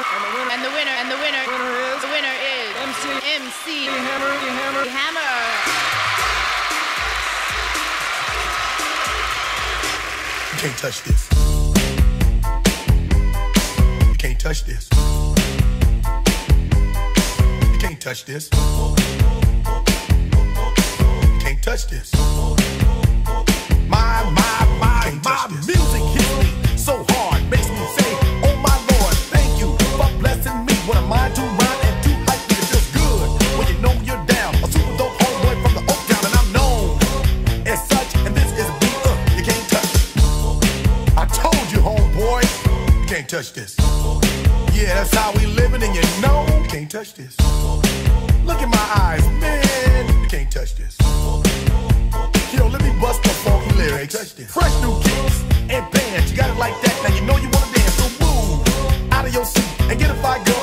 And the winner, and the winner, Winner is the winner is MC MC Hammer, Hammer. Hammer. You can't touch this. You can't touch this. You can't touch this. You can't touch this. Can't touch this. Yeah, that's how we living, and you know you can't touch this. Look in my eyes, man, you can't touch this. Yo, let me bust the funky lyrics. Fresh new kicks and bands, you got it like that. Now you know you wanna dance, so move out of your seat and get a fire girl